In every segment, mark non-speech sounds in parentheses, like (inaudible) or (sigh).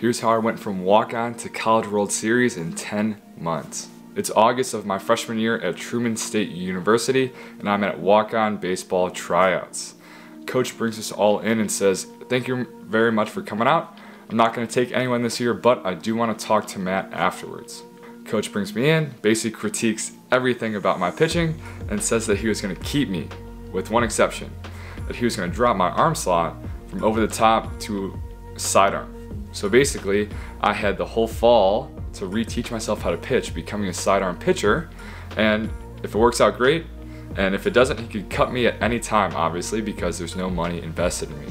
Here's how I went from walk on to College World Series in 10 months. It's August of my freshman year at Truman State University, and I'm at walk on baseball tryouts. Coach brings us all in and says, Thank you very much for coming out. I'm not going to take anyone this year, but I do want to talk to Matt afterwards. Coach brings me in, basically critiques everything about my pitching, and says that he was going to keep me, with one exception that he was going to drop my arm slot from over the top to sidearm. So basically, I had the whole fall to reteach myself how to pitch, becoming a sidearm pitcher. And if it works out, great. And if it doesn't, he could cut me at any time, obviously, because there's no money invested in me.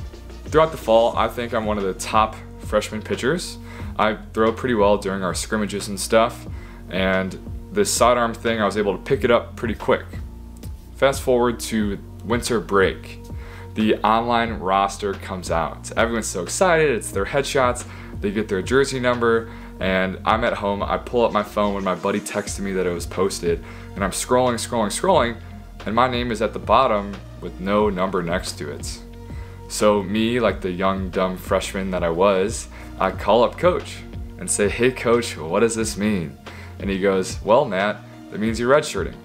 Throughout the fall, I think I'm one of the top freshman pitchers. I throw pretty well during our scrimmages and stuff. And this sidearm thing, I was able to pick it up pretty quick. Fast forward to winter break the online roster comes out. Everyone's so excited. It's their headshots. They get their jersey number, and I'm at home. I pull up my phone when my buddy texted me that it was posted, and I'm scrolling, scrolling, scrolling, and my name is at the bottom with no number next to it. So, me, like the young, dumb freshman that I was, I call up coach and say, Hey, coach, what does this mean? And he goes, Well, Matt, that means you're redshirting.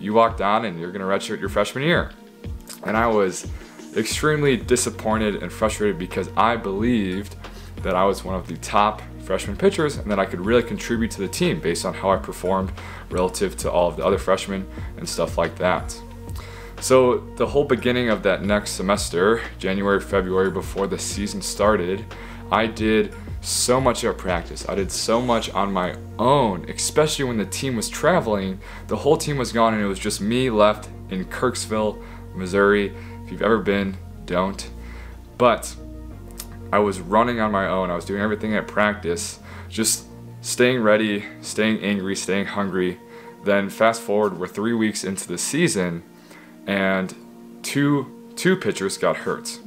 You walked on and you're to redshirt your freshman year. And I was extremely disappointed and frustrated because I believed that I was one of the top freshman pitchers and that I could really contribute to the team based on how I performed relative to all of the other freshmen and stuff like that. So, the whole beginning of that next semester, January, February, before the season started, I did so much at practice. I did so much on my own, especially when the team was traveling. The whole team was gone and it was just me left in Kirksville, Missouri, if you've ever been, don't. But I was running on my own. I was doing everything at practice, just staying ready, staying angry, staying hungry. Then fast forward, we're three weeks into the season, and two two pitchers got hurt.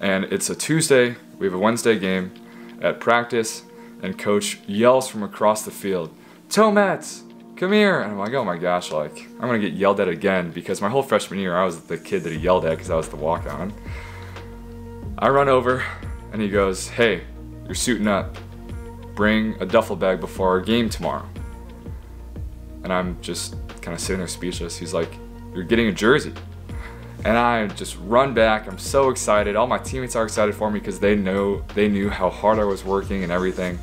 And it's a Tuesday. We have a Wednesday game at practice, and coach yells from across the field, Tometz, come here. And I'm like, oh my gosh, like, I'm gonna get yelled at again because my whole freshman year, I was the kid that he yelled at because I was the walk on. I run over and he goes, hey, you're suiting up. Bring a duffel bag before our game tomorrow. And I'm just kind of sitting there speechless. He's like, you're getting a jersey. And I just run back. I'm so excited. All my teammates are excited for me because they know they knew how hard I was working and everything.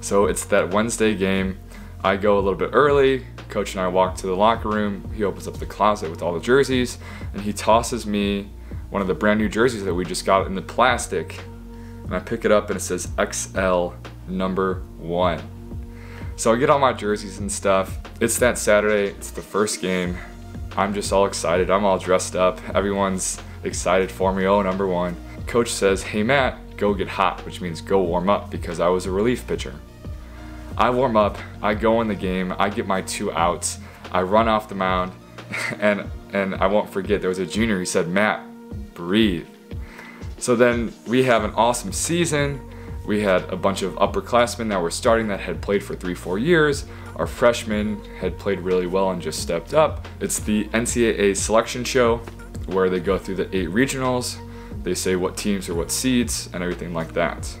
So it's that Wednesday game. I go a little bit early. Coach and I walk to the locker room. He opens up the closet with all the jerseys and he tosses me one of the brand new jerseys that we just got in the plastic. And I pick it up and it says XL number one. So I get all my jerseys and stuff. It's that Saturday, it's the first game. I'm just all excited. I'm all dressed up. Everyone's excited for me. Oh, number one. Coach says, Hey, Matt, go get hot, which means go warm up because I was a relief pitcher. I warm up, I go in the game, I get my two outs, I run off the mound, (laughs) and and I won't forget there was a junior who said, Matt, breathe. So then we have an awesome season. We had a bunch of upperclassmen that were starting that had played for three, four years. Our freshmen had played really well and just stepped up. It's the NCAA selection show where they go through the eight regionals. They say what teams are what seeds and everything like that.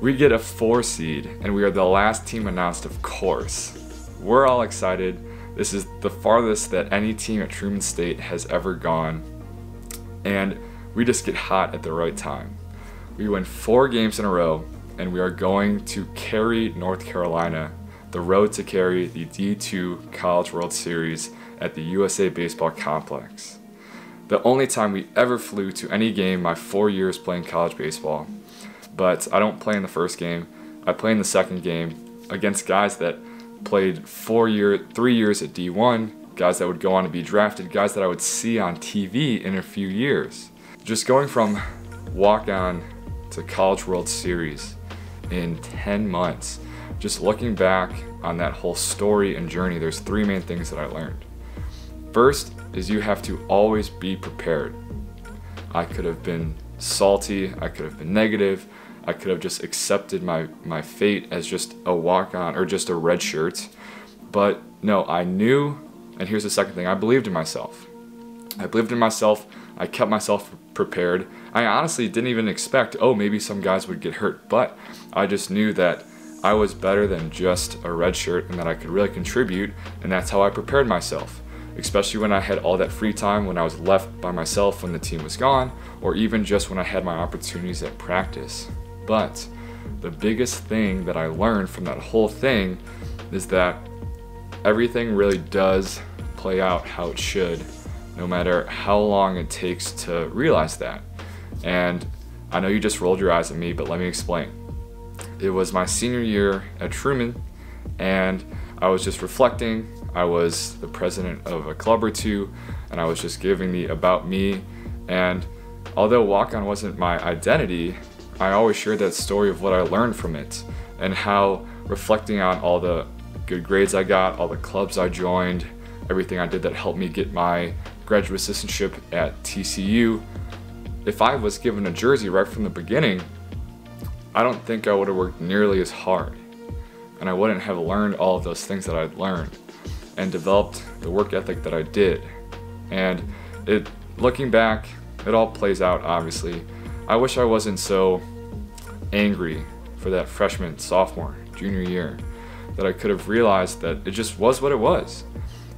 We get a four seed, and we are the last team announced, of course. We're all excited. This is the farthest that any team at Truman State has ever gone. And we just get hot at the right time. We win four games in a row, and we are going to Cary North Carolina the road to Cary the D2 College World Series at the USA Baseball Complex. The only time we ever flew to any game my four years playing college baseball but I don't play in the first game. I play in the second game against guys that played four year, three years at D1, guys that would go on to be drafted, guys that I would see on TV in a few years. Just going from walk on to College World Series in 10 months, just looking back on that whole story and journey, there's three main things that I learned. First is you have to always be prepared. I could have been salty, I could have been negative, I could have just accepted my, my fate as just a walk on or just a red shirt. But no, I knew, and here's the second thing I believed in myself. I believed in myself. I kept myself prepared. I honestly didn't even expect, oh, maybe some guys would get hurt, but I just knew that I was better than just a red shirt and that I could really contribute, and that's how I prepared myself. Especially when I had all that free time, when I was left by myself when the team was gone, or even just when I had my opportunities at practice. But the biggest thing that I learned from that whole thing is that everything really does play out how it should, no matter how long it takes to realize that. And I know you just rolled your eyes at me, but let me explain. It was my senior year at Truman, and I was just reflecting. I was the president of a club or two, and I was just giving the about me. And although walk on wasn't my identity, I always shared that story of what I learned from it and how reflecting on all the good grades I got, all the clubs I joined, everything I did that helped me get my graduate assistantship at TCU. If I was given a jersey right from the beginning, I don't think I would have worked nearly as hard. And I wouldn't have learned all of those things that I'd learned and developed the work ethic that I did. And it looking back, it all plays out obviously. I wish I wasn't so angry for that freshman, sophomore, junior year that I could have realized that it just was what it was.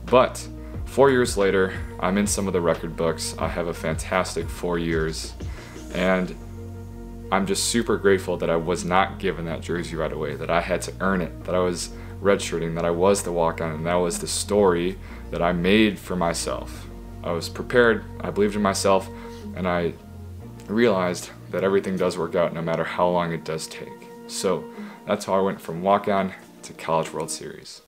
But four years later, I'm in some of the record books. I have a fantastic four years, and I'm just super grateful that I was not given that jersey right away, that I had to earn it, that I was redshirting, that I was the walk on, and that was the story that I made for myself. I was prepared, I believed in myself, and I realized that everything does work out no matter how long it does take. So that's how I went from walk on to College World Series.